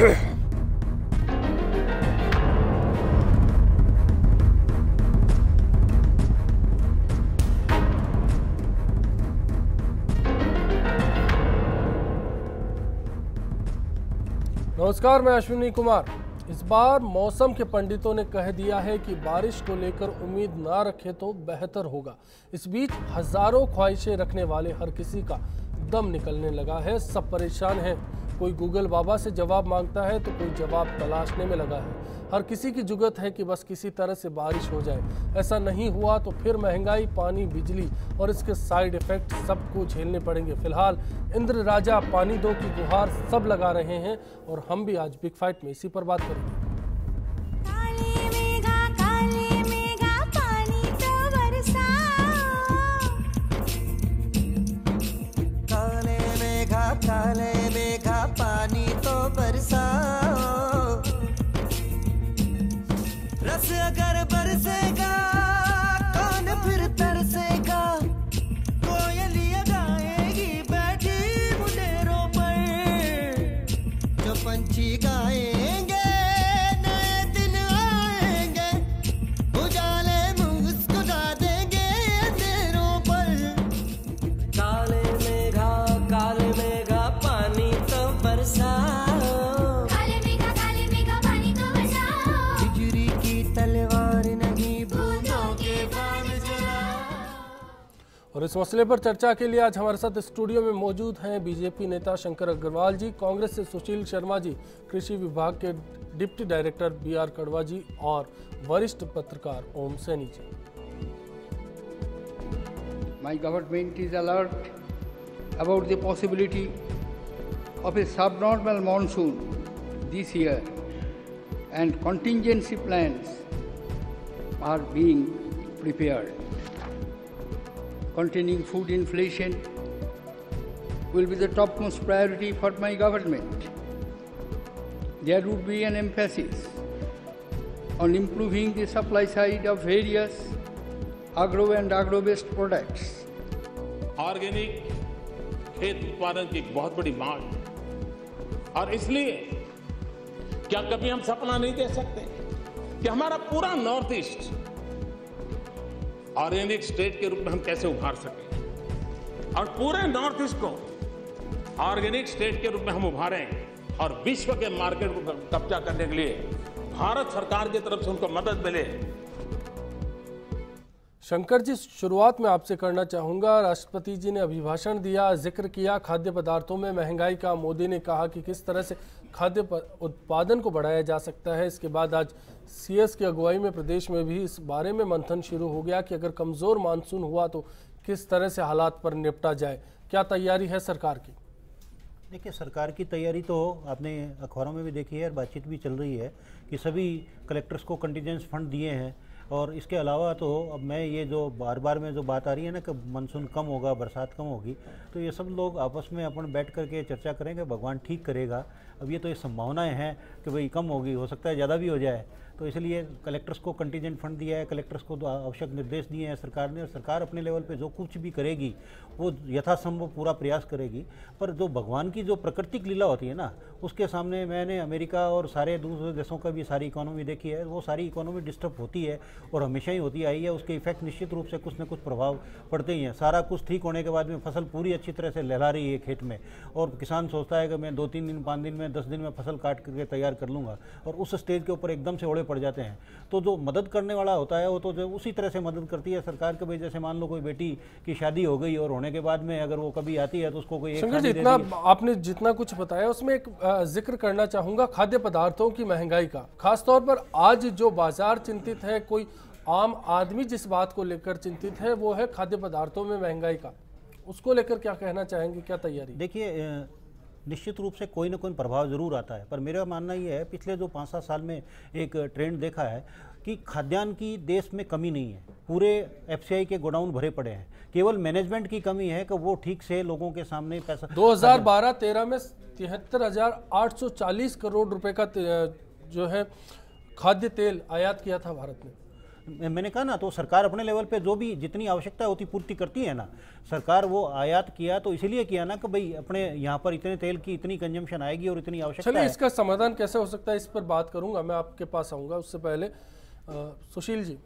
नमस्कार, मैं अश्विनी कुमार। इस बार मौसम के पंडितों ने कह दिया है कि बारिश को लेकर उम्मीद ना रखे तो बेहतर होगा। इस बीच हज़ारों ख्वाहिशें रखने वाले हर किसी का दम निकलने लगा है। सब परेशान हैं। कोई गूगल बाबा से जवाब माँगता है तो कोई जवाब तलाशने में लगा है। हर किसी की जुगत है कि बस किसी तरह से बारिश हो जाए। ऐसा नहीं हुआ तो फिर महँगाई पानी बिजली और इसके साइड इफ़ेक्ट सबको झेलने पड़ेंगे। फ़िलहाल इंद्र राजा पानी दो की गुहार सब लगा रहे हैं और हम भी आज बिग फाइट में इसी पर बात करेंगे। काले और इस मसले पर चर्चा के लिए आज हमारे साथ स्टूडियो में मौजूद हैं बीजेपी नेता शंकर अग्रवाल जी कांग्रेस से सुशील शर्मा जी कृषि विभाग के डिप्टी डायरेक्टर बी आर कड़वा जी और वरिष्ठ पत्रकार Om Saini ji My government is alert about the possibility of a subnormal monsoon this year, and contingency plans are being prepared. Containing food inflation will be the topmost priority for my government. There would be an emphasis on improving the supply side of various agro and agro-based products. Organic खेत उत्पादन की बहुत बड़ी मांग है और इसलिए क्या कभी हम सपना नहीं दे सकते कि हमारा पूरा नॉर्थ ईस्ट ऑर्गेनिक स्टेट के रूप में हम कैसे उभार सकें? और पूरे नॉर्थ ईस्ट को ऑर्गेनिक स्टेट के रूप में हम उभारें और विश्व के मार्केट को कब्जा करने के लिए भारत सरकार की तरफ़ से उनको मदद मिले। शंकर जी, शुरुआत में आपसे करना चाहूँगा। राष्ट्रपति जी ने अभिभाषण दिया, ज़िक्र किया, खाद्य पदार्थों में महँगाई का, मोदी ने कहा कि किस तरह से खाद्य उत्पादन को बढ़ाया जा सकता है। इसके बाद आज सीएस की अगुवाई में प्रदेश में भी इस बारे में मंथन शुरू हो गया कि अगर कमज़ोर मानसून हुआ तो किस तरह से हालात पर निपटा जाए। क्या तैयारी है सरकार की? देखिए, सरकार की तैयारी तो आपने अखबारों में भी देखी है और बातचीत भी चल रही है कि सभी कलेक्टर्स को कंटीजेंस फंड दिए हैं। और इसके अलावा तो अब मैं ये जो बार बार में जो बात आ रही है ना कि मानसून कम होगा, बरसात कम होगी तो ये सब लोग आपस में अपन बैठ करके चर्चा करेंगे, भगवान ठीक करेगा। अब ये तो ये संभावनाएँ हैं कि भाई कम होगी, हो सकता है ज़्यादा भी हो जाए। तो इसलिए कलेक्टर्स को कंटीजेंट फंड दिया है कलेक्टर्स को आवश्यक निर्देश दिए हैं सरकार ने और सरकार अपने लेवल पे जो कुछ भी करेगी, वो यथासंभव पूरा प्रयास करेगी। पर जो भगवान की जो प्राकृतिक लीला होती है ना, उसके सामने मैंने अमेरिका और सारे दूसरे देशों का भी सारी इकोनॉमी देखी है, वो सारी इकोनॉमी डिस्टर्ब होती है और हमेशा ही होती आई है, उसके इफ़ेक्ट निश्चित रूप से कुछ न कुछ प्रभाव पड़ते ही हैं। सारा कुछ ठीक होने के बाद में फ़सल पूरी अच्छी तरह से लहला रही है खेत में और किसान सोचता है कि मैं दो तीन दिन, पाँच दिन में, दस दिन में फ़सल काट करके तैयार कर लूँगा और उस स्टेज के ऊपर एकदम से ओढ़े पड़ जाते हैं। तो जो मदद करने वाला होता है वो तो जो उसी तरह से मदद करती है सरकार के। भाई जैसे मान लो कोई बेटी की शादी हो गई और होने के बाद में अगर वो कभी आती है तो उसको कोई एक शंकर जी इतना आपने जितना कुछ बताया उसमें एक ज़िक्र करना चाहूँगा खाद्य पदार्थों की महँगाई का। खासतौर पर आज जो बाज़ार चिंतित है कोई आम आदमी जिस बात को लेकर चिंतित है वो है खाद्य पदार्थों में महँगाई का। उसको लेकर क्या कहना चाहेंगे क्या तैयारी? देखिए निश्चित रूप से कोई ना कोई प्रभाव ज़रूर आता है। पर मेरा मानना ये है, पिछले जो पाँच सात साल में एक ट्रेंड देखा है कि खाद्यान्न की देश में कमी नहीं है। पूरे एफसीआई के गोडाउन भरे पड़े हैं। केवल मैनेजमेंट की कमी है कि वो ठीक से लोगों के सामने पैसा 2012-13 में तिहत्तर करोड़ रुपए का जो है खाद्य तेल आयात किया था भारत ने। मैंने कहा ना तो सरकार अपने लेवल पे जो भी जितनी आवश्यकता होती पूर्ति करती है ना। सरकार वो आयात किया तो इसीलिए किया ना कि भाई अपने यहाँ पर इतने तेल की इतनी कंजम्पशन आएगी और इतनी आवश्यकता चलिए है। इसका समाधान कैसे हो सकता है इस पर बात करूँगा मैं आपके पास आऊँगा उससे पहले। सुशील जी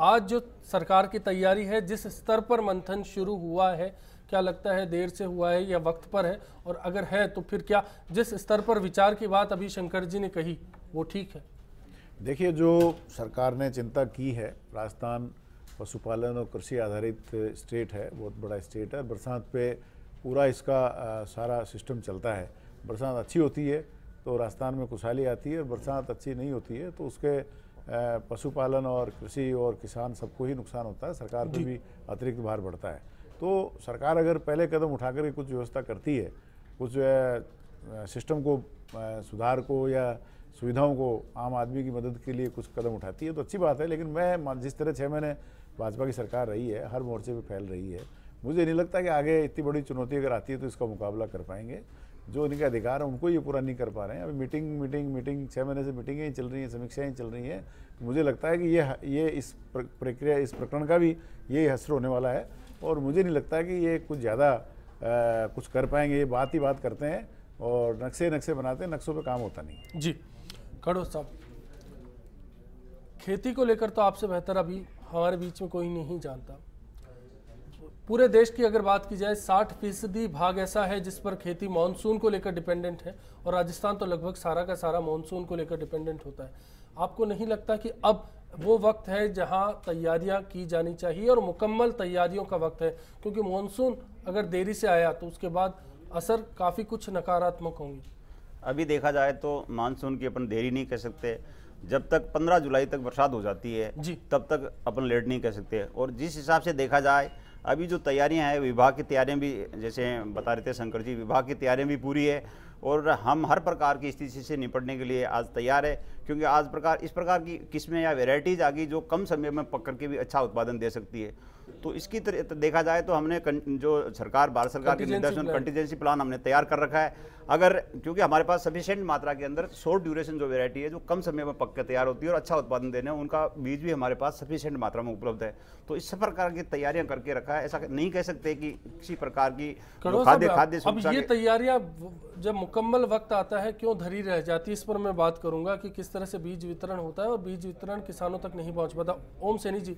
आज जो सरकार की तैयारी है जिस स्तर पर मंथन शुरू हुआ है क्या लगता है देर से हुआ है या वक्त पर है? और अगर है तो फिर क्या जिस स्तर पर विचार की बात अभी शंकर जी ने कही वो ठीक है? देखिए जो सरकार ने चिंता की है राजस्थान पशुपालन और कृषि आधारित स्टेट है बहुत बड़ा स्टेट है बरसात पे पूरा इसका अ, सारा सिस्टम चलता है। बरसात अच्छी होती है तो राजस्थान में खुशहाली आती है और बरसात अच्छी नहीं होती है तो उसके पशुपालन और कृषि और किसान सबको ही नुकसान होता है सरकार पर भी अतिरिक्त भार बढ़ता है। तो सरकार अगर पहले कदम उठा कुछ व्यवस्था करती है कुछ सिस्टम को सुधार को या सुविधाओं को आम आदमी की मदद के लिए कुछ कदम उठाती है तो अच्छी बात है, लेकिन मैं जिस तरह छः महीने भाजपा की सरकार रही है, हर मोर्चे पर फैल रही है, मुझे नहीं लगता कि आगे इतनी बड़ी चुनौती अगर आती है तो इसका मुकाबला कर पाएँगे। जो इनके अधिकार हैं, उनको ये पूरा नहीं कर पा रहे हैं। अभी मीटिंग मीटिंग मीटिंग छः महीने से मीटिंगें ही चल रही हैं, समीक्षाएँ चल रही हैं। तो मुझे लगता है कि ये ये इस प्रक्रिया, इस प्रकरण का भी यही हसर होने वाला है, और मुझे नहीं लगता कि ये कुछ ज़्यादा कुछ कर पाएँगे, ये बात ही बात करते हैं, और नक्शे नक्शे बनाते हैं, नक्शों पर काम होता नहीं जी। खड़ो साहब खेती को लेकर तो आपसे बेहतर अभी हमारे बीच में कोई नहीं जानता। पूरे देश की अगर बात की जाए 60 फ़ीसदी भाग ऐसा है जिस पर खेती मानसून को लेकर डिपेंडेंट है और राजस्थान तो लगभग सारा का सारा मानसून को लेकर डिपेंडेंट होता है। आपको नहीं लगता कि अब वो वक्त है जहाँ तैयारियाँ की जानी चाहिए और मुकम्मल तैयारियों का वक्त है? क्योंकि मानसून अगर देरी से आया तो उसके बाद असर काफ़ी कुछ नकारात्मक होंगे। अभी देखा जाए तो मानसून की अपन देरी नहीं कह सकते। जब तक 15 जुलाई तक बरसात हो जाती है जी। तब तक अपन लेट नहीं कर सकते। और जिस हिसाब से देखा जाए अभी जो तैयारियाँ हैं विभाग की तैयारियाँ भी जैसे बता रहे थे शंकर जी विभाग की तैयारियाँ भी पूरी है और हम हर प्रकार की स्थिति से निपटने के लिए आज तैयार है क्योंकि आज प्रकार इस प्रकार की किस्में या वेराइटीज आ गई जो कम समय में पक करके भी अच्छा उत्पादन दे सकती है। तो इसकी तरह देखा जाए तो हमने जो सरकार भारत सरकार के निर्देशन कंटीजेंसी प्लान हमने तैयार कर रखा है। अगर क्योंकि हमारे पास सफिशिएंट मात्रा के अंदर शॉर्ट ड्यूरेशन जो वेराइटी है जो कम समय में पक के तैयार होती है और अच्छा उत्पादन देने उनका बीज भी हमारे पास सफिशिएंट मात्रा में उपलब्ध है। तो इस प्रकार की तैयारियाँ करके रखा है। ऐसा नहीं कह सकते कि किसी प्रकार की खाद्य खाद्य अब ये तैयारियाँ जब मुकम्मल वक्त आता है क्यों धरी रह जाती है? इस पर मैं बात करूँगा कि किस तरह से बीज वितरण होता है और बीज वितरण किसानों तक नहीं पहुँच पाता। ओम सैनी जी।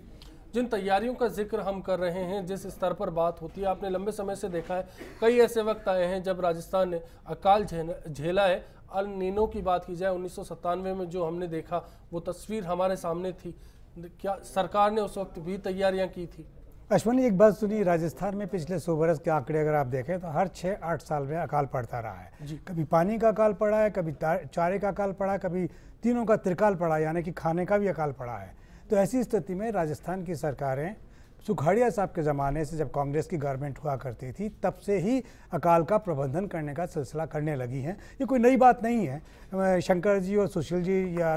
जिन तैयारियों का ज़िक्र हम कर रहे हैं जिस स्तर पर बात होती है आपने लंबे समय से देखा है कई ऐसे वक्त आए हैं जब राजस्थान ने अकाल झेल- है। अल नीनो की बात की जाए उन्नीस सौ सत्तानवे में जो हमने देखा वो तस्वीर हमारे सामने थी। क्या सरकार ने उस वक्त भी तैयारियाँ की थी? अश्वनी एक बात सुनिए राजस्थान में पिछले सौ बरस के आंकड़े अगर आप देखें तो हर छः आठ साल में अकाल पड़ता रहा है। कभी पानी का अकाल पड़ा है कभी चारे का अकाल पड़ा है कभी तीनों का त्रिकाल पड़ा है यानी कि खाने का भी अकाल पड़ा है। तो ऐसी स्थिति में राजस्थान की सरकारें सुखाड़िया साहब के ज़माने से जब कांग्रेस की गवर्नमेंट हुआ करती थी तब से ही अकाल का प्रबंधन करने का सिलसिला करने लगी हैं। ये कोई नई बात नहीं है। शंकर जी और सुशील जी या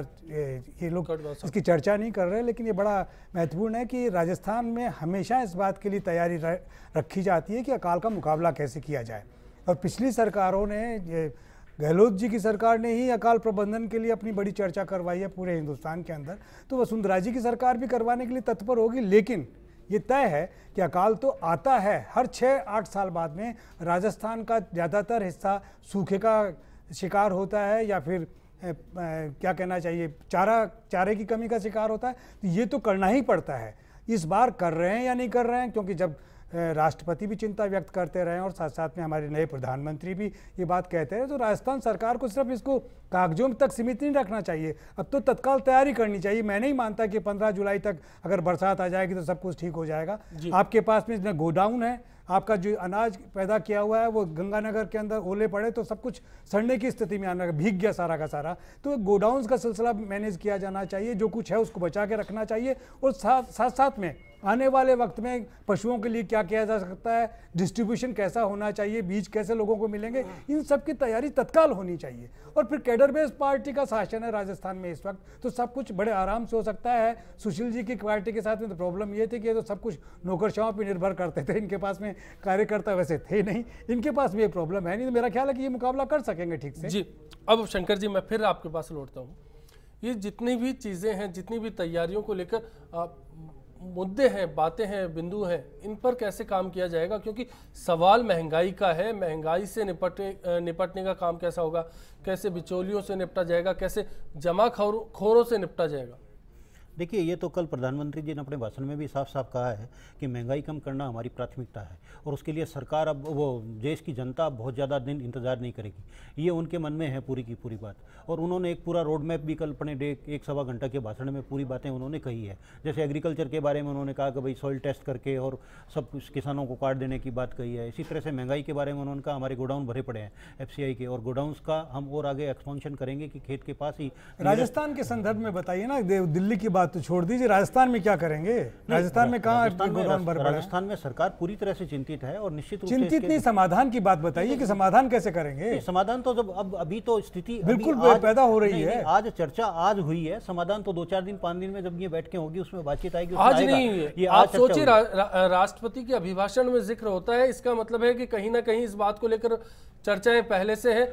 ये लोग इसकी चर्चा नहीं कर रहे लेकिन ये बड़ा महत्वपूर्ण है कि राजस्थान में हमेशा इस बात के लिए तैयारी रखी जाती है कि अकाल का मुकाबला कैसे किया जाए। और पिछली सरकारों ने गहलोत जी की सरकार ने ही अकाल प्रबंधन के लिए अपनी बड़ी चर्चा करवाई है पूरे हिंदुस्तान के अंदर। तो वसुंधरा जी की सरकार भी करवाने के लिए तत्पर होगी लेकिन ये तय है कि अकाल तो आता है। हर छः आठ साल बाद में राजस्थान का ज़्यादातर हिस्सा सूखे का शिकार होता है या फिर अ, क्या कहना चाहिए चारा चारे की कमी का शिकार होता है। तो ये तो करना ही पड़ता है। इस बार कर रहे हैं या नहीं कर रहे हैं? क्योंकि जब राष्ट्रपति भी चिंता व्यक्त करते रहे और साथ साथ में हमारे नए प्रधानमंत्री भी ये बात कहते हैं। तो राजस्थान सरकार को सिर्फ़ इसको कागजों तक सीमित नहीं रखना चाहिए। अब तो तत्काल तैयारी करनी चाहिए। मैं नहीं मानता कि पंद्रह जुलाई तक अगर बरसात आ जाएगी तो सब कुछ ठीक हो जाएगा। आपके पास में न गोडाउन है आपका जो अनाज पैदा किया हुआ है वो गंगानगर के अंदर ओले पड़े तो सब कुछ सड़ने की स्थिति में आना भीग गया सारा का सारा। तो गोडाउन्स का सिलसिला मैनेज किया जाना चाहिए जो कुछ है उसको बचा के रखना चाहिए और साथ साथ में आने वाले वक्त में पशुओं के लिए क्या किया जा सकता है? डिस्ट्रीब्यूशन कैसा होना चाहिए? बीज कैसे लोगों को मिलेंगे? इन सब की तैयारी तत्काल होनी चाहिए। और फिर कैडर बेस्ड पार्टी का शासन है राजस्थान में इस वक्त। तो सब कुछ बड़े आराम से हो सकता है। सुशील जी की पार्टी के साथ में तो प्रॉब्लम ये थी कि ये तो सब कुछ नौकरशाहों पर निर्भर करते थे। इनके पास में कार्यकर्ता वैसे थे नहीं। इनके पास में ये प्रॉब्लम है नहीं। तो मेरा ख्याल है कि ये मुकाबला कर सकेंगे ठीक से। जी। अब शंकर जी, मैं फिर आपके पास लौटता हूँ। ये जितनी भी चीज़ें हैं, जितनी भी तैयारियों को लेकर मुद्दे हैं, बातें हैं, बिंदु हैं, इन पर कैसे काम किया जाएगा? क्योंकि सवाल महँगाई का है, महँगाई से निपटे निपटने का काम कैसा होगा? कैसे बिचौलियों से निपटा जाएगा? कैसे जमा खोरों से निपटा जाएगा? देखिए, ये तो कल प्रधानमंत्री जी ने अपने भाषण में भी साफ़ साफ़ कहा है कि महँगाई कम करना हमारी प्राथमिकता है और उसके लिए सरकार अब वो देश की जनता बहुत ज़्यादा दिन इंतज़ार नहीं करेगी। ये उनके मन में है पूरी की पूरी बात और उन्होंने एक पूरा रोड मैप भी कल अपने डे एक सवा घंटा के भाषण में पूरी बातें उन्होंने कही है। जैसे एग्रीकल्चर के बारे में उन्होंने कहा कि भाई सॉइल टेस्ट करके और सब किसानों को कार्ड देने की बात कही है। इसी तरह से महँगाई के बारे में उन्होंने कहा, हमारे गोडाउन भरे पड़े हैं एफसीआई के और गोडाउंस का हम और आगे एक्सपांशन करेंगे कि खेत के पास ही राजस्थान के संदर्भ में बताइए ना दिल्ली की बात तो छोड़ दीजिए राजस्थान में क्या करेंगे? राजस्थान में कहाँ राजस्थान गोडाउन भर पड़े राजस्थान में सरकार पूरी तरह से चिंतित है और निश्चित चिंतित नहीं समाधान की बात बताइए कि समाधान कैसे करेंगे? समाधान तो जब अब अभी तो स्थिति बिल्कुल पैदा हो रही है। आज चर्चा आज हुई है। समाधान तो दो चार दिन पाँच दिन में जब ये बैठकें होगी उसमें बातचीत आएगी आज नहीं ये आज आप सोचिए राष्ट्रपति के अभिभाषण में ज़िक्र होता है इसका मतलब है कि कहीं ना कहीं इस बात को लेकर चर्चाएँ पहले से है।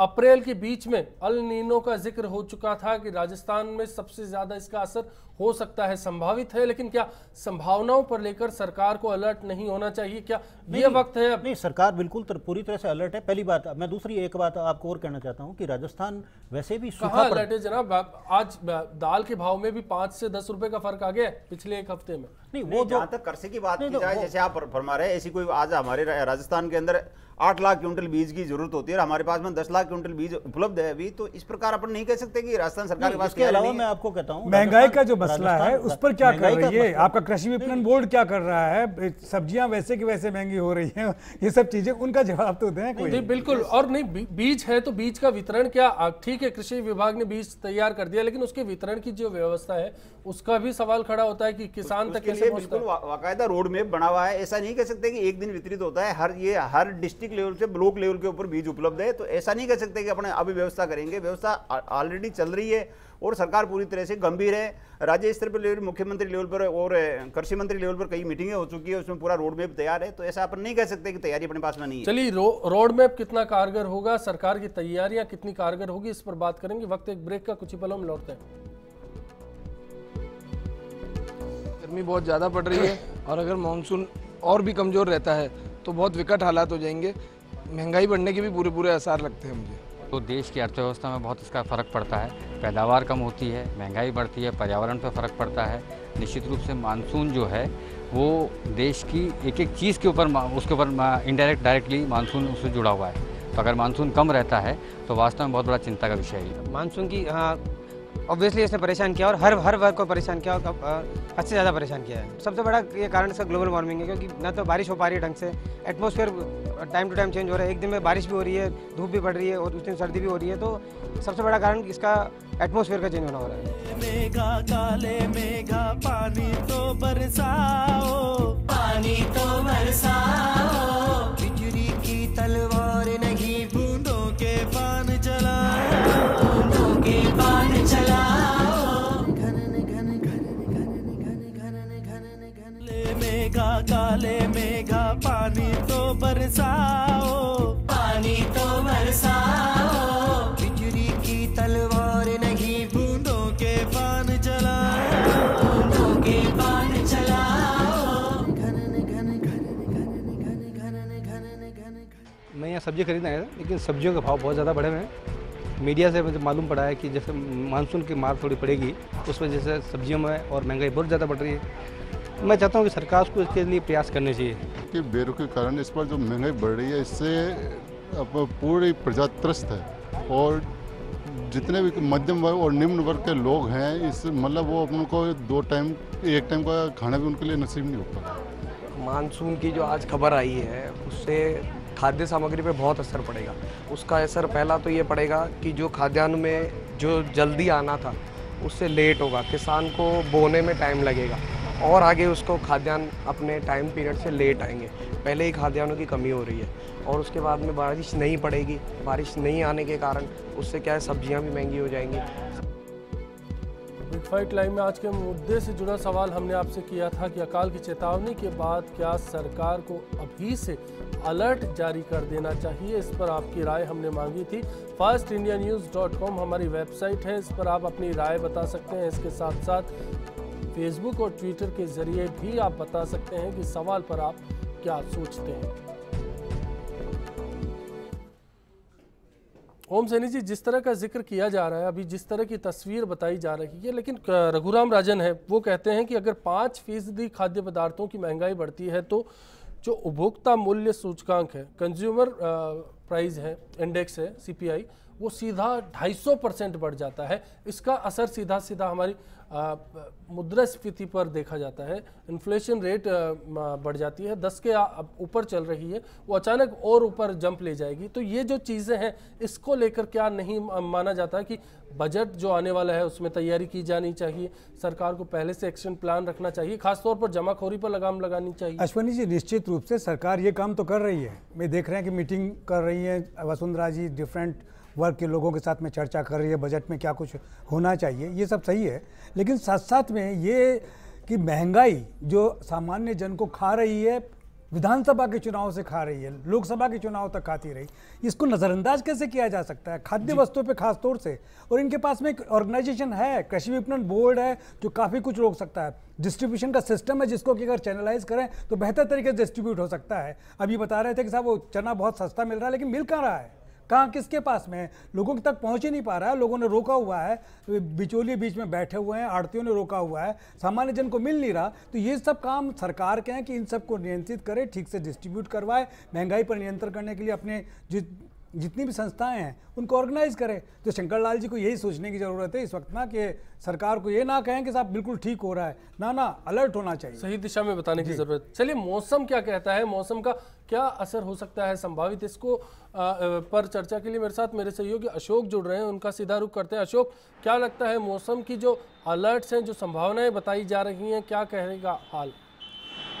अप्रैल के बीच में अल नीनो का ज़िक्र हो चुका था कि राजस्थान में सबसे ज़्यादा इसका असर professor, हो सकता है संभावित है लेकिन क्या संभावनाओं पर लेकर सरकार को अलर्ट नहीं होना चाहिए? क्या ये वक्त है अब? नहीं सरकार बिल्कुल तर, पूरी तरह से अलर्ट है। पहली बात मैं दूसरी एक बात आपको और कहना चाहता हूँ कि राजस्थान वैसे भी सूखा कहाँ अलर्ट है जनाब? आज दाल के भाव में भी पाँच से दस रुपए का फ़र्क आ गया पिछले एक हफ़्ते में। नहीं वो वो जहाँ तक कर्से की बात की तो जाए जैसे आप फरमा रहे हैं ऐसी कोई आज हमारे राजस्थान के अंदर आठ लाख क्विंटल बीज की ज़रूरत होती है हमारे पास में दस लाख क्विंटल बीज उपलब्ध है अभी तो इस प्रकार अपन नहीं कह सकते कि राजस्थान सरकार के पास इसके तैयारी अलावा मैं आपको कहता हूँ महँगाई का जो मसला है उस पर क्या कर रही है? आपका कृषि विपणन बोर्ड क्या कर रहा है? सब्ज़ियाँ वैसे की वैसे महँगी हो रही हैं ये सब चीज़ें उनका जवाब तो दें कोई। नहीं बिल्कुल। और नहीं बीज है तो बीज का वितरण क्या ठीक है कृषि विभाग ने बीज तैयार कर दिया लेकिन उसके वितरण की जो व्यवस्था है उसका भी सवाल खड़ा होता है कि किसान तक कैसे लिए बिल्कुल बाकायदा रोड मैप बना हुआ है। ऐसा नहीं कह सकते कि एक दिन वितरित होता है हर ये हर डिस्ट्रिक्ट लेवल से ब्लॉक लेवल के ऊपर बीज उपलब्ध है तो ऐसा नहीं कह सकते कि अपने अभी व्यवस्था करेंगे। व्यवस्था ऑलरेडी चल रही है। और सरकार पूरी तरह से गंभीर है। राज्य स्तर पर लेवल मुख्यमंत्री लेवल पर और कृषि मंत्री लेवल पर कई मीटिंगें हो चुकी है उसमें पूरा रोड मैप तैयार है। तो ऐसा अपन नहीं कह सकते कि तैयारी अपने पास में नहीं है। चलिए रो, रोड मैप कितना कारगर होगा सरकार की तैयारियाँ कितनी कारगर होगी इस पर बात करेंगे। वक्त एक ब्रेक का कुछ ही पलों में लौटते हैं। गर्मी बहुत ज़्यादा पड़ रही है और अगर मानसून और भी कमज़ोर रहता है तो बहुत विकट हालात हो जाएँगे। महँगाई बढ़ने के भी पूरे पूरे आसार लगते हैं मुझे। तो देश की अर्थव्यवस्था में बहुत इसका फ़र्क पड़ता है। पैदावार कम होती है, महँगाई बढ़ती है, पर्यावरण पर फ़र्क पड़ता है। निश्चित रूप से मानसून जो है, वो देश की एक एक चीज़ के ऊपर उसके ऊपर इनडायरेक्ट डायरेक्टली मानसून उससे जुड़ा हुआ है। तो अगर मानसून कम रहता है तो वास्तव में बहुत बड़ा चिंता का विषय है। मानसून की हाँ ऑब्वियसली इसने परेशान किया और हर हर वर्ग को परेशान किया और हद से ज़्यादा परेशान किया है। सबसे बड़ा ये कारण इसका ग्लोबल वार्मिंग है क्योंकि ना तो बारिश हो पा रही है ढंग से atmosphere time to time change हो रहा है। एक दिन में बारिश भी हो रही है धूप भी पड़ रही है और उस दिन सर्दी भी हो रही है। तो सबसे बड़ा कारण इसका एटमोसफेयर का चेंज होना हो रहा है। मेघा काले मेघा पानी तो बरसाओ। पानी तो बरसाओ। बिजली की तलवार नहीं बूंदों के पान चलाओ मेघा काले मेघा पानी तो बरसाओ पानी तो बरसाओ बिजली की तलवार नहीं बूंदों के पान बूंदों के पान चलाओ घनन घन घन घन घन घनन घनन घन मैं यहाँ सब्ज़ी खरीदने था, लेकिन सब्जियों के भाव बहुत ज़्यादा बढ़े हुए हैं। मीडिया से मुझे मालूम पड़ा है कि जैसे मानसून की मार थोड़ी पड़ेगी उस वजह से सब्जियों में और महँगाई बहुत ज़्यादा बढ़ रही है। मैं चाहता हूँ कि सरकार को इसके लिए प्रयास करने चाहिए। कि बेरों के कारण इस पर जो महँगाई बढ़ रही है इससे अब पूरी प्रजा त्रस्त है और जितने भी मध्यम वर्ग और निम्न वर्ग के लोग हैं इस मतलब वो अपन को दो टाइम एक टाइम का खाना भी उनके लिए नसीब नहीं हो पा मानसून की जो आज खबर आई है उससे खाद्य सामग्री पे बहुत असर पड़ेगा। उसका असर पहला तो ये पड़ेगा कि जो खाद्यान्न में जो जल्दी आना था, उससे लेट होगा। किसान को बोने में टाइम लगेगा और आगे उसको खाद्यान्न अपने टाइम पीरियड से लेट आएँगे। पहले ही खाद्यान्नों की कमी हो रही है और उसके बाद में बारिश नहीं पड़ेगी। बारिश नहीं आने के कारण उससे क्या है? सब्ज़ियाँ भी महँगी हो जाएँगी। बिग फाइट में आज के मुद्दे से जुड़ा सवाल हमने आपसे किया था कि अकाल की चेतावनी के बाद क्या सरकार को अभी से अलर्ट जारी कर देना चाहिए। इस पर आपकी राय हमने मांगी थी। Fast India news dot com हमारी वेबसाइट है। इस पर आप अपनी राय बता सकते हैं। इसके साथ साथ फेसबुक और ट्विटर के ज़रिए भी आप बता सकते हैं कि सवाल पर आप क्या सोचते हैं। ओम सैनी जी, जिस तरह का ज़िक्र किया जा रहा है, अभी जिस तरह की तस्वीर बताई जा रही है, लेकिन रघुराम राजन है, वो कहते हैं कि अगर पाँच फ़ीसदी खाद्य पदार्थों की महँगाई बढ़ती है तो जो उपभोक्ता मूल्य सूचकांक है कंज्यूमर प्राइस है इंडेक्स है सीपीआई वो सीधा 250 परसेंट बढ़ जाता है। इसका असर सीधा सीधा हमारी मुद्रास्फीति पर देखा जाता है। इन्फ्लेशन रेट बढ़ जाती है। दस के ऊपर चल रही है। वो अचानक और ऊपर जंप ले जाएगी। तो ये जो चीज़ें हैं, इसको लेकर क्या नहीं माना जाता कि बजट जो आने वाला है, उसमें तैयारी की जानी चाहिए। सरकार को पहले से एक्शन प्लान रखना चाहिए। खासतौर पर जमाखोरी पर लगाम लगानी चाहिए। अश्वनी जी, निश्चित रूप से सरकार ये काम तो कर रही है। मैं देख रहे हैं कि मीटिंग कर रही है। वसुंधरा जी डिफरेंट वर्ग के लोगों के साथ में चर्चा कर रही है बजट में क्या कुछ होना चाहिए ये सब सही है। लेकिन साथ साथ में ये कि महँगाई जो सामान्य जन को खा रही है विधानसभा के चुनाव से खा रही है लोकसभा के चुनाव तक खाती रही इसको नज़रअंदाज कैसे किया जा सकता है? खाद्य वस्तुओं पे खास तौर से। और इनके पास में एक ऑर्गेनाइजेशन है कृषि विपणन बोर्ड है जो काफ़ी कुछ रोक सकता है। डिस्ट्रीब्यूशन का सिस्टम है जिसको कि अगर चैनलाइज करें तो बेहतर तरीके से डिस्ट्रीब्यूट हो सकता है। अभी बता रहे थे कि साहब वो चना बहुत सस्ता मिल रहा है लेकिन मिल कहाँ रहा है? कहाँ किसके पास में है? लोगों तक पहुँच ही नहीं पा रहा है। लोगों ने रोका हुआ है। बिचौलिए बीच में बैठे हुए हैं आड़तियों ने रोका हुआ है। सामान्य जन को मिल नहीं रहा। तो ये सब काम सरकार के हैं कि इन सबको नियंत्रित करे ठीक से डिस्ट्रीब्यूट करवाए महँगाई पर नियंत्रण करने के लिए अपने जि, जितनी भी संस्थाएँ हैं उनको ऑर्गेनाइज करें। तो शंकर लाल जी को यही सोचने की ज़रूरत है इस वक्त ना कि सरकार को ये ना कहें कि साहब बिल्कुल ठीक हो रहा है। ना ना अलर्ट होना चाहिए। सही दिशा में बताने की ज़रूरत। चलिए मौसम क्या कहता है? मौसम का क्या असर हो सकता है? संभावित इसको आ, आ, पर चर्चा के लिए मेरे साथ मेरे सहयोगी अशोक जुड़ रहे हैं। उनका सीधा रुख करते हैं। अशोक क्या लगता है मौसम की जो अलर्ट्स हैं जो संभावनाएँ बताई जा रही हैं क्या कहेगा हाल?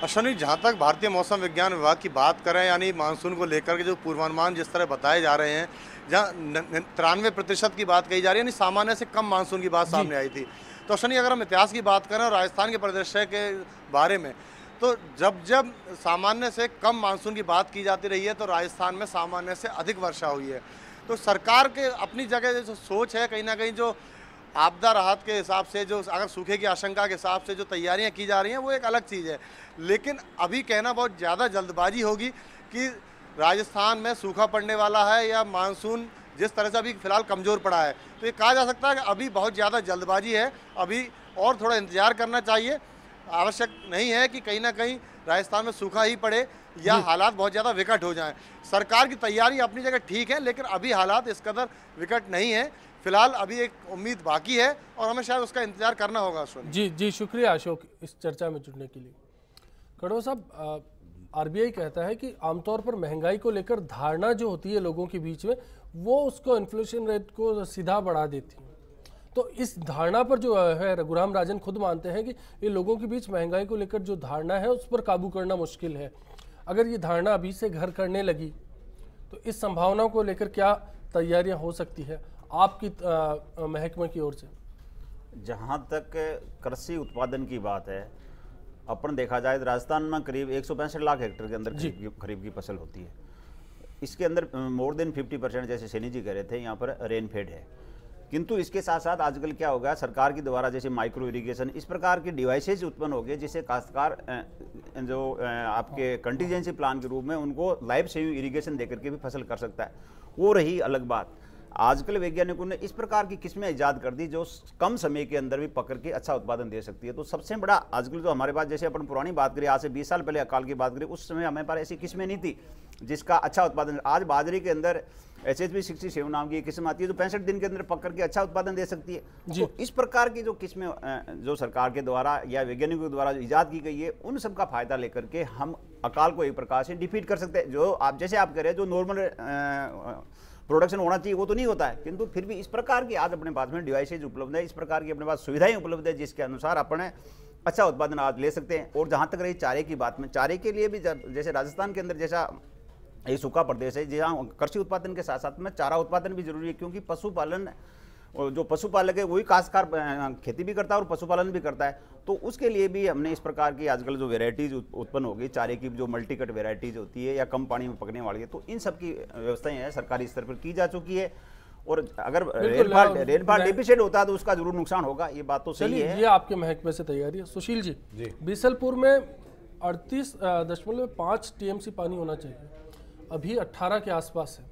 अश्वनी जहाँ तक भारतीय मौसम विज्ञान विभाग की बात करें यानी मानसून को लेकर के जो पूर्वानुमान जिस तरह बताए जा रहे हैं जहाँ तिरानवे प्रतिशत की बात कही जा रही है यानी सामान्य से कम मानसून की बात सामने आई थी। तो अश्वनी अगर हम इतिहास की बात करें और राजस्थान के परिदृश्य के बारे में तो जब जब सामान्य से कम मानसून की बात की जाती रही है तो राजस्थान में सामान्य से अधिक वर्षा हुई है। तो सरकार के अपनी जगह जो सोच है कहीं ना कहीं जो आपदा राहत के हिसाब से जो अगर सूखे की आशंका के हिसाब से जो तैयारियाँ की जा रही हैं वो एक अलग चीज़ है। लेकिन अभी कहना बहुत ज़्यादा जल्दबाजी होगी कि राजस्थान में सूखा पड़ने वाला है या मानसून जिस तरह से अभी फ़िलहाल कमज़ोर पड़ा है तो ये कहा जा सकता है कि अभी बहुत ज़्यादा जल्दबाजी है। अभी और थोड़ा इंतज़ार करना चाहिए। आवश्यक नहीं है कि कहीं ना कहीं राजस्थान में सूखा ही पड़े या हालात बहुत ज़्यादा विकट हो जाएँ। सरकार की तैयारी अपनी जगह ठीक है लेकिन अभी हालात इस कदर विकट नहीं है। फ़िलहाल अभी एक उम्मीद बाकी है और हमें शायद उसका इंतज़ार करना होगा अशोक जी जी, शुक्रिया अशोक इस चर्चा में जुड़ने के लिए। कड़ो साहब आरबीआई कहता है कि आमतौर पर महँगाई को लेकर धारणा जो होती है लोगों के बीच में, वो उसको इन्फ्लेशन रेट को सीधा बढ़ा देती है। तो इस धारणा पर जो है, रघुराम राजन खुद मानते हैं कि ये लोगों के बीच महँगाई को लेकर जो धारणा है, उस पर काबू करना मुश्किल है। अगर ये धारणा अभी से घर करने लगी तो इस संभावनाओं को लेकर क्या तैयारियाँ हो सकती है? आपकी महकमे की ओर से? जहाँ तक कृषि उत्पादन की बात है अपन देखा जाए तो राजस्थान में करीब एक सौ पैंसठ लाख हेक्टेयर के अंदर खरीफ की- फ़सल होती है। इसके अंदर मोर देन 50 परसेंट जैसे सैनी जी कह रहे थे यहाँ पर रेनफेड है। किंतु इसके साथ साथ आजकल क्या हो गया सरकार के द्वारा जैसे माइक्रो इरिगेशन इस प्रकार के डिवाइसेज उत्पन्न हो गए जिससे काश्तकार जो आपके कंटीजेंसी प्लान के रूप में उनको लाइफ सेविंग इरिगेशन देकर के भी फ़सल कर सकता है। वो रही अलग बात। आजकल वैज्ञानिकों ने इस प्रकार की किस्में ईजाद कर दी जो कम समय के अंदर भी पकड़ के अच्छा उत्पादन दे सकती है। तो सबसे बड़ा आजकल जो हमारे पास, जैसे अपन पुरानी बात करें, आज से 20 साल पहले अकाल की बात करें, उस समय हमारे पास ऐसी किस्में नहीं थी। जिसका अच्छा उत्पादन आज बाजरे के अंदर H H B sixty seven नाम की एक किस्म आती है जो पैंसठ दिन के अंदर पकड़ के अच्छा उत्पादन दे सकती है। तो इस प्रकार की जो किस्में जो सरकार के द्वारा या वैज्ञानिकों के द्वारा जो ईजाद की गई है उन सब का फ़ायदा लेकर के हम अकाल को एक प्रकार से डिफीट कर सकते हैं। जो आप जैसे आप कह रहे हैं जो नॉर्मल प्रोडक्शन होना चाहिए वो तो नहीं होता है किंतु फिर भी इस प्रकार की आज अपने पास में डिवाइसेज उपलब्ध है इस प्रकार की अपने पास सुविधाएँ उपलब्ध है जिसके अनुसार अपने अच्छा उत्पादन आज ले सकते हैं। और जहाँ तक रही चारे की बात में चारे के लिए भी जैसे राजस्थान के अंदर जैसा एक सूखा प्रदेश है। जहाँ कृषि उत्पादन के साथ साथ में चारा उत्पादन भी ज़रूरी है क्योंकि पशुपालन जो पशुपालक है वही काश्तकार अ, खेती भी करता है और पशुपालन भी करता है। तो उसके लिए भी हमने इस प्रकार की आजकल जो वेराइटीज उत्पन्न होगी चारे की जो मल्टी कट वेराइटीज होती है या कम पानी में पकने वाली है तो इन सब की व्यवस्थाएँ हैं सरकारी स्तर पर की जा चुकी है। और अगर रेनफॉल ला- रेनफॉल मैं- होता है तो उसका ज़रूर नुकसान होगा ये बात तो सही है। ये आपके महकमे से तैयारी है। सुशील जी जी। बीसलपुर में अड़तीस दशमलव पाँच टीएमसी पानी होना चाहिए। अभी 18 के आसपास है।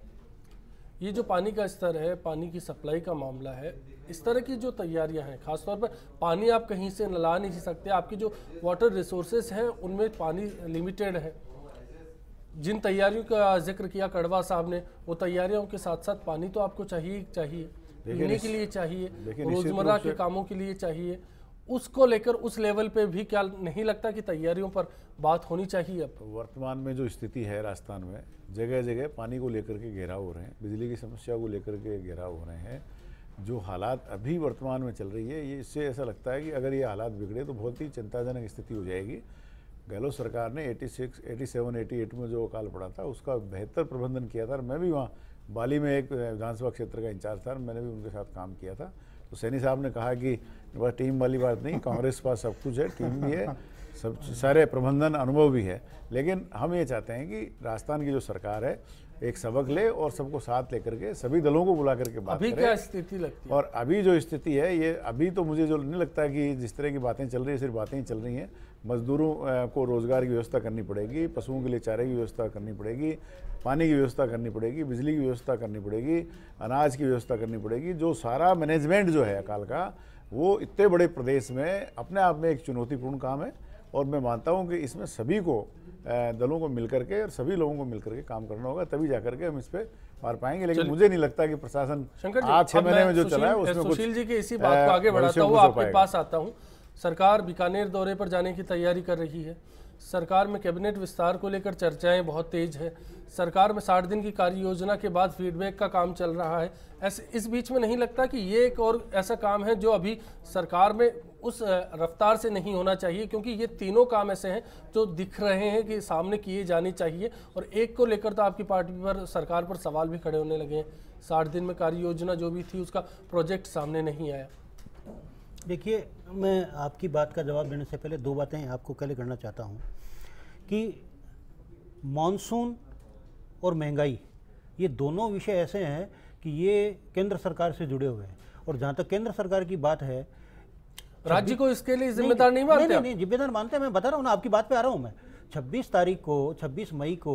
ये जो पानी का स्तर है पानी की सप्लाई का मामला है इस तरह की जो तैयारियाँ हैं खासतौर पर पानी आप कहीं से ला नहीं सकते आपकी जो वाटर रिसोर्सेज हैं उनमें पानी लिमिटेड है। जिन तैयारियों का ज़िक्र किया कड़वा साहब ने वो तैयारियों के साथ साथ पानी तो आपको चाहिए चाहिए। पीने के लिए चाहिए रोज़मर्रा के कामों के लिए चाहिए। उसको लेकर उस लेवल पे भी क्या नहीं लगता कि तैयारियों पर बात होनी चाहिए अब? वर्तमान में जो स्थिति है राजस्थान में जगह जगह पानी को लेकर के घेराव हो रहे हैं बिजली की समस्या को लेकर के घेराव हो रहे हैं। जो हालात अभी वर्तमान में चल रही है ये इससे ऐसा लगता है कि अगर ये हालात बिगड़े तो बहुत ही चिंताजनक स्थिति हो जाएगी। गहलोत सरकार ने 86, 87, 88 में जो अकाल पड़ा था उसका बेहतर प्रबंधन किया था और मैं भी वहाँ बाली में एक विधानसभा क्षेत्र का इंचार्ज था मैंने भी उनके साथ काम किया था। तो सैनी साहब ने कहा कि बस टीम वाली बात नहीं कांग्रेस पास सब कुछ है टीम भी है सब सारे प्रबंधन अनुभव भी है। लेकिन हम ये चाहते हैं कि राजस्थान की जो सरकार है एक सबक ले और सबको साथ लेकर के सभी दलों को बुला करके बात अभी करे। क्या स्थिति लगती है? और अभी जो स्थिति है ये अभी तो मुझे जो नहीं लगता कि जिस तरह की बातें चल रही है सिर्फ़ बातें ही चल रही हैं। मजदूरों को रोज़गार की व्यवस्था करनी पड़ेगी पशुओं के लिए चारे की व्यवस्था करनी पड़ेगी पानी की व्यवस्था करनी पड़ेगी बिजली की व्यवस्था करनी पड़ेगी अनाज की व्यवस्था करनी पड़ेगी। जो सारा मैनेजमेंट जो है अकाल का वो इतने बड़े प्रदेश में अपने आप में एक चुनौतीपूर्ण काम है और मैं मानता हूँ कि इसमें सभी को दलों को मिलकर के और सभी लोगों को मिलकर के काम करना होगा तभी जाकर के हम इस पर मार पाएँगे। लेकिन मुझे नहीं लगता कि प्रशासन आज छह महीने में जो चला है उसमें कुछ सुशील जी के इसी बात को आगे बढ़ाता हो आपके पास आता हूँ। सरकार बीकानेर दौरे पर जाने की तैयारी कर रही है। सरकार में कैबिनेट विस्तार को लेकर चर्चाएँ बहुत तेज है। सरकार में साठ दिन की कार्य योजना के बाद फीडबैक का काम चल रहा है। ऐसे, इस बीच में नहीं लगता कि ये एक और ऐसा काम है जो अभी सरकार में उस रफ्तार से नहीं होना चाहिए, क्योंकि ये तीनों काम ऐसे हैं जो दिख रहे हैं कि सामने किए जाने चाहिए। और एक को लेकर तो आपकी पार्टी पर, सरकार पर सवाल भी खड़े होने लगे हैं। साठ दिन में कार्य योजना जो भी थी, उसका प्रोजेक्ट सामने नहीं आया। देखिए मैं आपकी बात का जवाब देने से पहले दो बातें आपको पहले करना चाहता हूँ कि मानसून और महँगाई ये दोनों विषय ऐसे हैं कि ये केंद्र सरकार से जुड़े हुए हैं। और जहाँ तक केंद्र सरकार की बात है राज्य को इसके लिए जिम्मेदार नहीं मानते नहीं, नहीं, नहीं जिम्मेदार मानते हैं मैं बता रहा हूँ ना आपकी बात पे आ रहा हूँ मैं। 26 तारीख को 26 मई को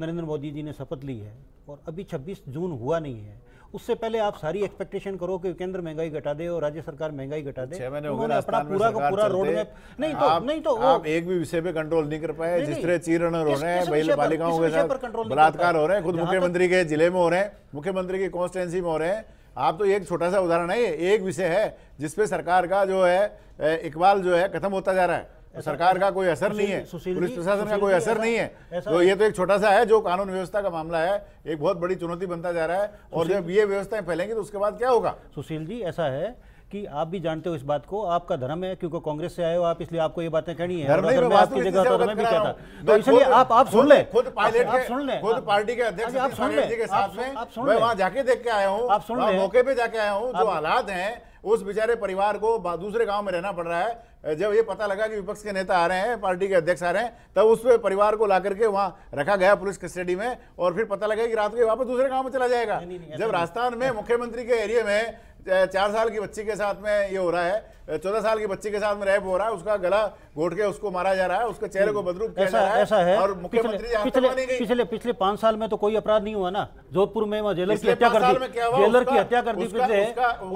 नरेंद्र मोदी जी ने शपथ ली है। और अभी 26 जून हुआ नहीं है। उससे पहले आप सारी एक्सपेक्टेशन करो कि केंद्र महँगाई घटा दे और राज्य सरकार महँगाई घटा दे। अपना पूरा का पूरा रोड मैप नहीं तो आप, नहीं तो आप एक भी विषय पे कंट्रोल नहीं कर पाए जिस तरह चीरण हो रहे हैं बालिकाओं के साथ बलात्कार हो रहे हैं खुद मुख्यमंत्री के ज़िले में हो रहे हैं मुख्यमंत्री की कॉन्स्टिटेंसी में हो रहे हैं। आप तो एक छोटा सा उदाहरण है एक विषय है जिसपे सरकार का जो है इकबाल जो है खत्म होता जा रहा है। तो सरकार का कोई असर नहीं है। पुलिस प्रशासन का कोई असर नहीं है। तो ये तो एक छोटा सा है जो कानून व्यवस्था का मामला है एक बहुत बड़ी चुनौती बनता जा रहा है। और जब ये व्यवस्थाएँ फैलेंगी तो उसके बाद क्या होगा? सुशील जी ऐसा है कि आप भी जानते हो इस बात को आपका धर्म है क्योंकि कांग्रेस से आए हो आप इसलिए आपको ये बातें कहनी है। धर्म आपकी जगह तो मैं भी कहता। तो इसलिए आप आप सुन ले। खुद पायलट आप सुन ले। खुद पार्टी के अध्यक्ष आप सुन ले। के साथ में वहाँ जाके देख के आया हूँ आप सुन ले। मौके पे जाके आया हूँ जो हालात हैं उस बेचारे परिवार को दूसरे गाँव में रहना पड़ रहा है। जब ये पता लगा कि विपक्ष के नेता आ रहे हैं पार्टी के अध्यक्ष आ रहे हैं तब उस पे परिवार को ला करके वहाँ रखा गया पुलिस कस्टडी में और फिर पता लगा कि रात को वापस दूसरे गाँव में चला जाएगा। जब राजस्थान में मुख्यमंत्री के एरिया में चार साल की बच्ची के साथ में ये हो रहा है, चौदह साल की बच्ची के साथ में रैप हो रहा है, उसका गला घोट के उसको मारा जा रहा है उसके चेहरे को बदरूप किया ऐसा जा रहा है ऐसा है। और पिछले मुख्यमंत्री पिछले पिछले पिछले पाँच साल में तो कोई अपराध नहीं हुआ ना। जोधपुर में वहाँ जेलर की हत्या कर साल दी में क्या हुआ? जेलर की हत्या कर दी पिछले।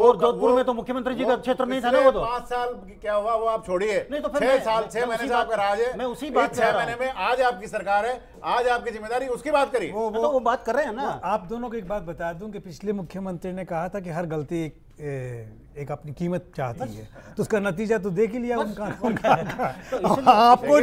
और जोधपुर में तो मुख्यमंत्री जी का क्षेत्र नहीं था ना वो तो। पाँच साल क्या हुआ वो आप छोड़िए। नहीं तो फिर छह साल छह महीने से आपका राज है। मैं उसी बात छह महीने में आज आपकी सरकार है आज आपकी ज़िम्मेदारी उसकी बात करिए। वो तो वो बात कर रहे हैं ना। आप दोनों को एक बात बता दूँ कि पिछले मुख्यमंत्री ने कहा था कि हर गलती एक, एक अपनी कीमत चाहती है। तो उसका नतीजा तो देख ही लिया उनका। उनका आपको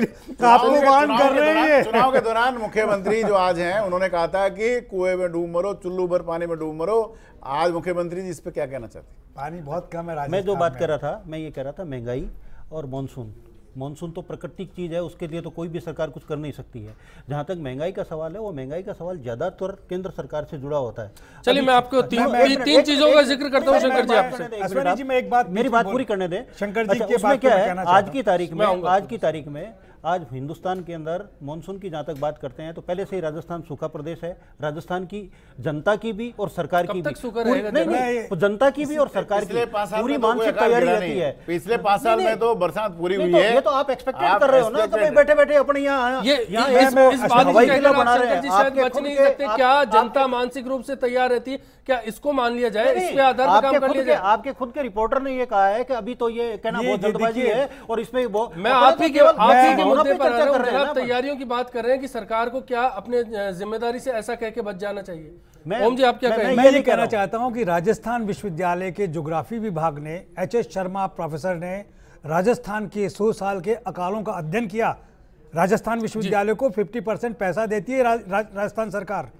आपको के- वार्न कर रहे दौरान- हैं चुनाव के दौरान मुख्यमंत्री जो आज हैं उन्होंने कहा था कि कुएँ में डूब मरो चुल्लू भर पानी में डूब मरो। आज मुख्यमंत्री जी इस पर क्या कहना चाहते हैं? पानी बहुत कम है मैं जो बात कर रहा था मैं ये कह रहा था महँगाई और मानसून। मानसून तो प्राकृतिक चीज़ है उसके लिए तो कोई भी सरकार कुछ कर नहीं सकती है। जहाँ तक महँगाई का सवाल है वो महँगाई का सवाल ज़्यादातर केंद्र सरकार से जुड़ा होता है। चलिए मैं आपको तीन तीन- चीज़ों का ज़िक्र करता हूँ शंकर जी आपसे। एक मिनट, अश्वनी जी, मैं एक बात मेरी बात पूरी करने दें। शंकर जी अच्छा, उसमें क्या है? आज की तारीख में आज की तारीख में आज हिंदुस्तान के अंदर मानसून की जहाँ तक बात करते हैं तो पहले से ही राजस्थान सूखा प्रदेश है। राजस्थान की जनता की भी और सरकार की भी। नहीं नहीं जनता की भी और सरकार की पूरी तो मानसिक तैयारी रहती है। पिछले पाँच साल में तो बरसात पूरी हुई तो है। ये तो आप एक्सपेक्टेड कर रहे हो ना तो बैठे बैठे अपने यहाँ क्या जनता मानसिक रूप से तैयार रहती है? क्या इसको मान लिया जाए? इस पे आधार आपके काम कर खुद लिया के जाए? आपके खुद के रिपोर्टर ने ये कहा है कि अभी तो ये कहना बहुत जल्दबाजी है और इसमें मैं आप ही केवल आप ही मुद्दे पे चर्चा कर रहे हैं अपन। तैयारियों की बात कर रहे हैं कि सरकार को क्या अपने ज़िम्मेदारी से ऐसा कह के बच जाना चाहिए? मैं- ओम जी आप क्या मैं- कहेंगे? मैं ये कहना चाहता हूँ कि राजस्थान विश्वविद्यालय के ज्योग्राफी विभाग ने एच एस शर्मा प्रोफेसर ने राजस्थान के सौ साल के अकालों का अध्ययन किया। राजस्थान विश्वविद्यालय को 50 परसेंट पैसा देती है राजस्थान सरकार।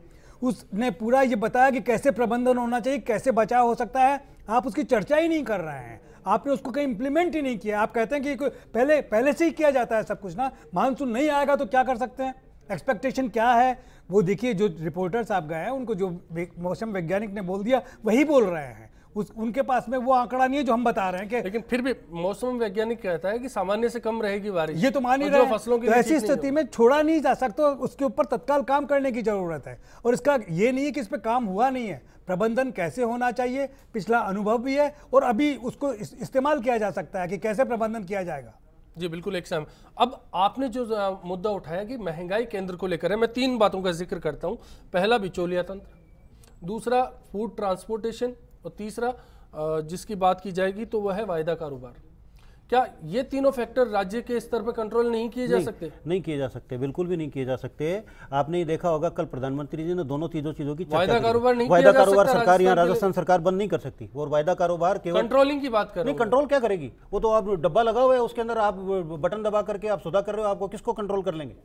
उसने पूरा ये बताया कि कैसे प्रबंधन होना चाहिए कैसे बचाव हो सकता है। आप उसकी चर्चा ही नहीं कर रहे हैं। आपने उसको कहीं इंप्लीमेंट ही नहीं किया। आप कहते हैं कि पहले पहले से ही किया जाता है सब कुछ ना? मानसून नहीं आएगा तो क्या कर सकते हैं? एक्सपेक्टेशन क्या है? वो देखिए, जो रिपोर्टर्स आप गए हैं, उनको जो मौसम वैज्ञानिक ने बोल दिया, वही बोल रहे हैं। उस उनके पास में वो आंकड़ा नहीं है जो हम बता रहे हैं कि लेकिन फिर भी मौसम वैज्ञानिक कहता है कि सामान्य से कम रहेगी बारिश। ये तो मान ही रहे फ़सलों की तो ऐसी स्थिति में छोड़ा नहीं जा सकता उसके ऊपर तत्काल काम करने की ज़रूरत है। और इसका ये नहीं है कि इस पर काम हुआ नहीं है। प्रबंधन कैसे होना चाहिए पिछला अनुभव भी है और अभी उसको इस्तेमाल किया जा सकता है कि कैसे प्रबंधन किया जाएगा। जी बिल्कुल एक समय अब आपने जो मुद्दा उठाया कि महँगाई केंद्र को लेकर है मैं तीन बातों का ज़िक्र करता हूँ। पहला बिचौलिया तंत्र। दूसरा फ़ूड ट्रांसपोर्टेशन और तीसरा जिसकी बात की जाएगी तो वह है वायदा कारोबार। क्या ये तीनों फैक्टर राज्य के स्तर पर कंट्रोल नहीं किए जा सकते? नहीं किए जा सकते बिल्कुल भी नहीं किए जा सकते। आपने ये देखा होगा कल प्रधानमंत्री जी ने दोनों चीज़ों चीज़ों की वायदा कारोबार नहीं वायदा कारोबार सरकार यहाँ राजस्थान सरकार बंद नहीं कर सकती और वायदा कारोबार केवल कंट्रोलिंग की बात कर नहीं कंट्रोल क्या करेगी? वो तो आप डब्बा लगा हुआ है उसके अंदर आप बटन दबा करके आप सौदा कर रहे हो आपको किसको कंट्रोल कर लेंगे?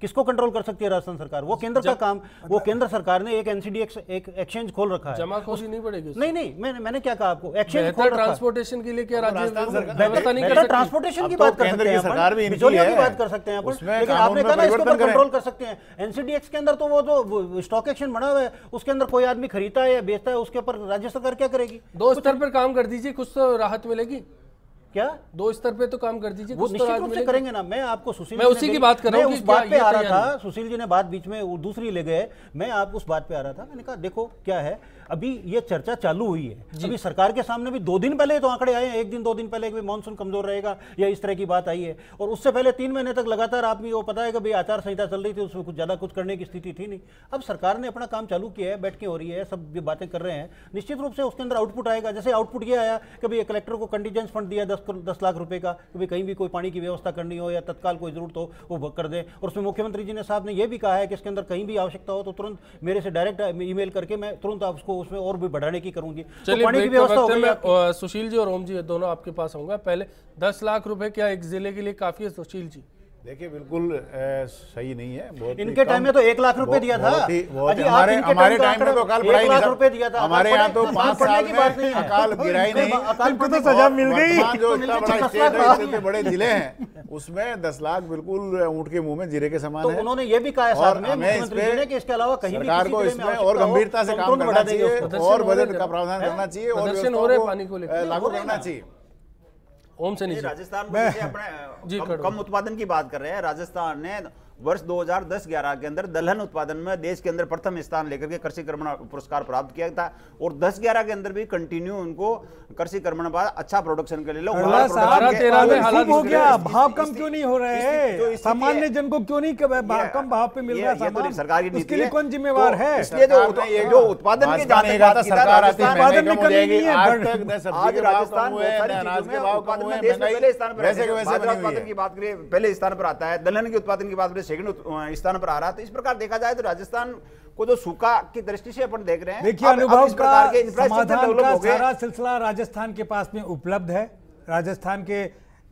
किसको कंट्रोल कर सकती है राजस्थान सरकार? वो केंद्र का काम वो केंद्र सरकार ने एक एनसीडीएक्स एक एक्सचेंज खोल रखा है। जमाखोरी नहीं पड़ेगी नहीं नहीं मैंने मैंने क्या कहा आपको? एक्सचेंज खोल रखा ट्रांसपोर्टेशन के लिए क्या राजस्थान सरकार- व्यवस्था नहीं कर ट्रांसपोर्टेशन की तो बात कर सकते हैं सरकार भी बिचौलियों की बात कर सकते हैं लेकिन आपने कहा ना इसके ऊपर कंट्रोल कर सकते हैं। एनसीडीएक्स के अंदर तो वो जो स्टॉक एक्सचेंज बना हुआ है उसके अंदर कोई आदमी खरीदता है या बेचता है उसके ऊपर राज्य सरकार क्या करेगी? दो स्तर पर काम कर दीजिए कुछ तो राहत मिलेगी। क्या? दो स्तर पे तो काम कर दीजिए वो तो निश्चित रूप से करेंगे ना। मैं आपको सुशील मैं उसी की बात कर रहा हूँ उस बात पे आ रहा था सुशील जी ने बात बीच में दूसरी ले गए। मैं आप उस बात पे आ रहा था। मैंने कहा देखो क्या है? अभी ये चर्चा चालू हुई है। अभी सरकार के सामने भी दो दिन पहले तो आंकड़े आए हैं। एक दिन दो दिन पहले कि मानसून कमज़ोर रहेगा या इस तरह की बात आई है। और उससे पहले तीन महीने तक लगातार आपको वो पता है कि भाई आचार संहिता चल रही थी उसमें कुछ ज़्यादा कुछ करने की स्थिति थी नहीं। अब सरकार ने अपना काम चालू किया है बैठकें हो रही है सब ये बातें कर रहे हैं। निश्चित रूप से उसके अंदर आउटपुट आएगा। जैसे आउटपुट ये आया कि भाई कलेक्टर को कंटीजेंस फंड दिया दस दस लाख रुपए का कि भाई कहीं भी कोई पानी की व्यवस्था करनी हो या तत्काल कोई ज़रूरत हो वो कर दे। और उसमें मुख्यमंत्री जी ने साहब ने यह भी कहा है कि इसके अंदर कहीं भी आवश्यकता हो तो तुरंत मेरे से डायरेक्ट ईमेल करके मैं तुरंत आप उसको उसमें और भी बढ़ाने की करूँगी। तो पानी की व्यवस्था सुशील जी और ओम जी दोनों आपके पास होंगे। पहले दस लाख रुपए क्या एक ज़िले के लिए काफ़ी है सुशील जी? देखिए बिल्कुल अ, सही नहीं है। बहुत इनके टाइम में तो एक लाख रुपए दिया था। हमारे हमारे टाइम में तो अकाल ही लाख नहीं रुपए दिया था। हमारे यहाँ तो पाँच साल की बात नहीं अकाल गिरा ही नहीं। अकाल इनको तो सजा मिल गई। जो तो इतना बड़ा स्टेट है इतने बड़े ज़िले हैं उसमें दस लाख बिल्कुल ऊँट के मुँह में जीरे के समान तो है। उन्होंने ये भी कहा है और हमें कि इसके अलावा कहीं सरकार को इसमें और गंभीरता से तो काम करना चाहिए और बजट का प्रावधान करना चाहिए और को, को लागू करना चाहिए। ओम से ये राजस्थान मैं- जी, कम, कम उत्पादन की बात कर रहे हैं राजस्थान ने वर्ष 2010-11 के अंदर दलहन उत्पादन में देश के अंदर प्रथम स्थान लेकर के कृषि कर्मण पुरस्कार प्राप्त किया था और 10-11 के अंदर भी कंटिन्यू उनको कृषि कर्मण बाद अच्छा प्रोडक्शन के लिए हो भाव कम क्यों नहीं हो रहे हैं? सामान्य जन को क्यों नहीं कम भाव पे मिल रहा ये तो सरकार की नीति है। कौन जिम्मेवार तो है? इसलिए जो उत्पादन की भाजपा जहाँ ने तक कहा बात था सरकार राजस्थान- उत्पादन में कमी नहीं है, आज राजस्थान उत्पादन में देश में पहले स्थान पर वैसे के वैसे बाजरा बनी हुई उत्पादन की बात करें पहले स्थान पर आता है दलहन के उत्पादन की बात करें सेकंड स्थान पर आ रहा है। तो इस प्रकार देखा जाए तो राजस्थान को जो सूखा की दृष्टि से अपन देख रहे हैं देखिए अनुभव इस का प्रकार के समाधान का सारा सिलसिला राजस्थान के पास में उपलब्ध है। राजस्थान के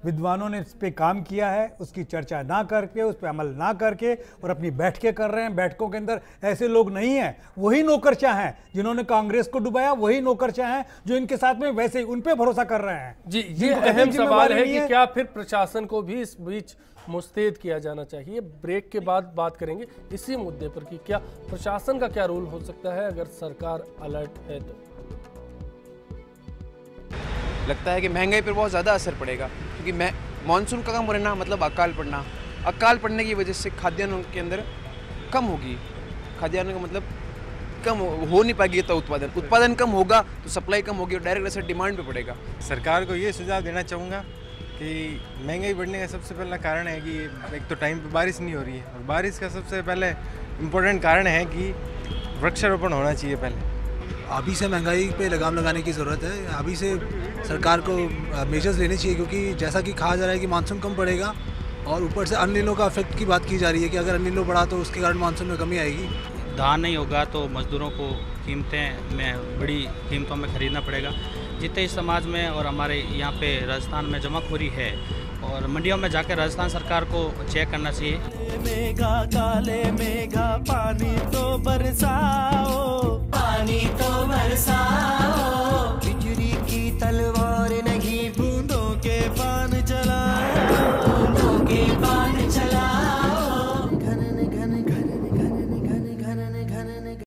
विद्वानों ने इस पे काम किया है उसकी चर्चा ना करके उस पर अमल ना करके और अपनी बैठकें कर रहे हैं। बैठकों के अंदर ऐसे लोग नहीं हैं वही नौकरशाह हैं जिन्होंने कांग्रेस को डुबाया वही नौकरशाह हैं जो इनके साथ में वैसे ही उन पे भरोसा कर रहे हैं। जी ये अहम सवाल है कि क्या फिर प्रशासन को भी इस बीच मुस्तैद किया जाना चाहिए। ब्रेक के बाद बात करेंगे इसी मुद्दे पर कि क्या प्रशासन का क्या रोल हो सकता है अगर सरकार अलर्ट है तो। लगता है कि महँगाई पर बहुत ज़्यादा असर पड़ेगा क्योंकि मैं मानसून का कम होना मतलब अकाल पड़ना। अकाल पड़ने की वजह से खाद्यान्नों के अंदर कम होगी। खाद्यान्नों का मतलब कम हो, हो नहीं पाएगी तो उत्पादन। उत्पादन कम होगा तो सप्लाई कम होगी और डायरेक्ट असर डिमांड पे पड़ेगा। सरकार को ये सुझाव देना चाहूँगा कि महँगाई बढ़ने का सबसे पहला कारण है कि एक तो टाइम पे बारिश नहीं हो रही है और बारिश का सबसे पहले इम्पोर्टेंट कारण है कि वृक्षारोपण होना चाहिए पहले। अभी से महँगाई पे लगाम लगाने की ज़रूरत है। अभी से सरकार को मेजर्स लेने चाहिए क्योंकि जैसा कि कहा जा रहा है कि मानसून कम पड़ेगा और ऊपर से अनलिनों का इफ़ेक्ट की बात की जा रही है कि अगर अनलिनो बढ़ा तो उसके कारण मानसून में कमी आएगी। धान नहीं होगा तो मज़दूरों को कीमतें में बड़ी कीमतों में ख़रीदना पड़ेगा। जितने ही समाज में और हमारे यहाँ पे राजस्थान में जमाखोरी है और मंडियों में जाकर राजस्थान सरकार को चेक करना चाहिए। मेघा काले मेघा पानी तो बरसाओ। पानी तो बरसाओ।